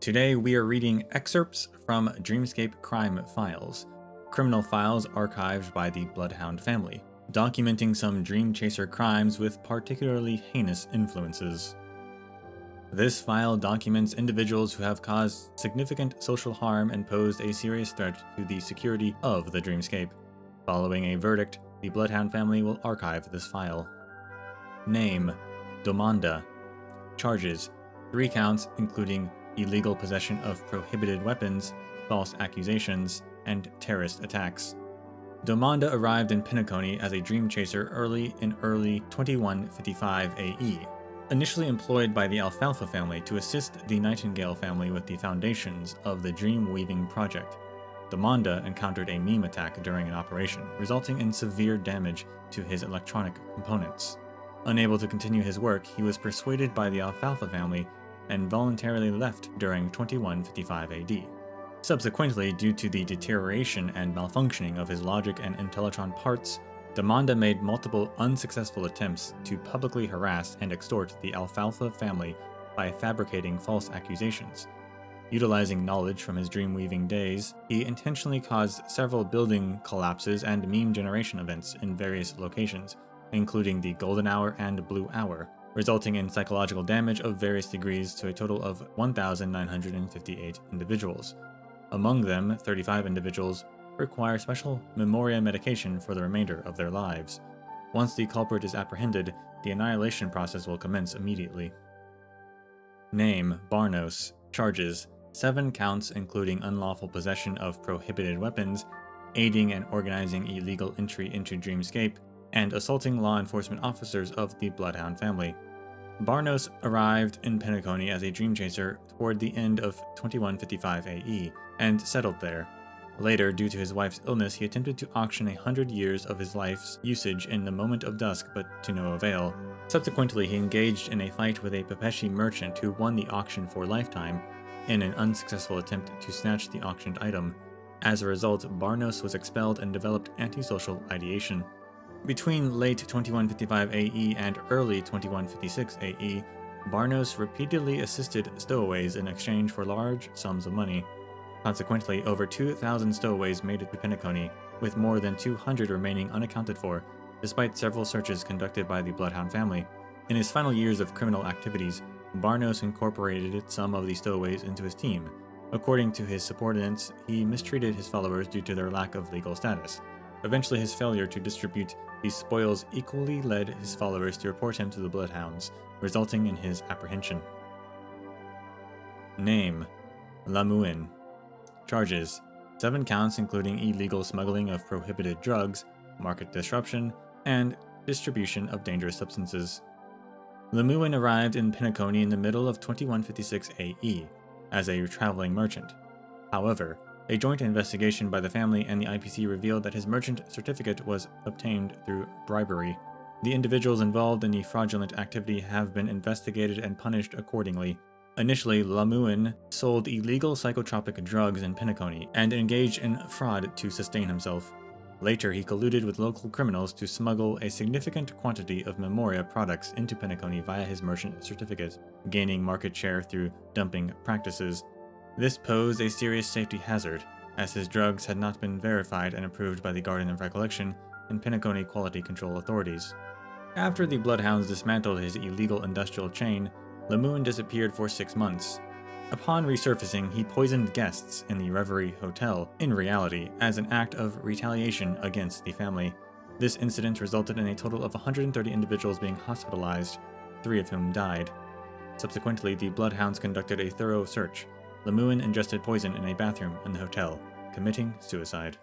Today we are reading excerpts from Dreamscape Crime Files, criminal files archived by the Bloodhound family, documenting some Dream Chaser crimes with particularly heinous influences. This file documents individuals who have caused significant social harm and posed a serious threat to the security of the Dreamscape. Following a verdict, the Bloodhound family will archive this file. Name Domanda. Charges Three counts, including illegal possession of prohibited weapons, false accusations, and terrorist attacks. Domanda arrived in Penacony as a dream chaser early in early 2155 AE, initially employed by the Alfalfa family to assist the Nightingale family with the foundations of the Dream Weaving project. Domanda encountered a meme attack during an operation, resulting in severe damage to his electronic components. Unable to continue his work, he was persuaded by the Alfalfa family and voluntarily left during 2155 AE. Subsequently, due to the deterioration and malfunctioning of his logic and intellitron parts, Domanda made multiple unsuccessful attempts to publicly harass and extort the Alfalfa family by fabricating false accusations. Utilizing knowledge from his dream-weaving days, he intentionally caused several building collapses and meme generation events in various locations, including the Golden Hour and Blue Hour, resulting in psychological damage of various degrees to a total of 1,958 individuals. Among them, 35 individuals require special memoria medication for the remainder of their lives. Once the culprit is apprehended, the annihilation process will commence immediately. Name Barnos. Charges 7 counts including unlawful possession of prohibited weapons, aiding and organizing illegal entry into Dreamscape, and assaulting law enforcement officers of the Bloodhound family. Barnos arrived in Penacony as a dream chaser toward the end of 2155 AE and settled there. Later, due to his wife's illness, he attempted to auction a hundred years of his life's usage in the moment of dusk, but to no avail. Subsequently, he engaged in a fight with a Pepeshi merchant who won the auction for lifetime in an unsuccessful attempt to snatch the auctioned item. As a result, Barnos was expelled and developed antisocial ideation. Between late 2155 AE and early 2156 AE, Barnos repeatedly assisted stowaways in exchange for large sums of money. Consequently, over 2,000 stowaways made it to Penacony, with more than 200 remaining unaccounted for, despite several searches conducted by the Bloodhound family. In his final years of criminal activities, Barnos incorporated some of the stowaways into his team. According to his subordinates, he mistreated his followers due to their lack of legal status. Eventually, his failure to distribute these spoils equally led his followers to report him to the Bloodhounds, resulting in his apprehension. Name Lamuin. Charges 7 counts including illegal smuggling of prohibited drugs, market disruption, and distribution of dangerous substances. Lemuin arrived in Penacony in the middle of 2156 AE as a traveling merchant. However, a joint investigation by the family and the IPC revealed that his merchant certificate was obtained through bribery. The individuals involved in the fraudulent activity have been investigated and punished accordingly. Initially, Lamuin sold illegal psychotropic drugs in Penacony and engaged in fraud to sustain himself. Later, he colluded with local criminals to smuggle a significant quantity of Memoria products into Penacony via his merchant certificate, gaining market share through dumping practices. This posed a serious safety hazard, as his drugs had not been verified and approved by the Garden of Recollection and Penacony quality control authorities. After the Bloodhounds dismantled his illegal industrial chain, Lemoon disappeared for six months. Upon resurfacing, he poisoned guests in the Reverie Hotel, in reality, as an act of retaliation against the family. This incident resulted in a total of 130 individuals being hospitalized, three of whom died. Subsequently, the Bloodhounds conducted a thorough search, Lemuin ingested poison in a bathroom in the hotel, committing suicide.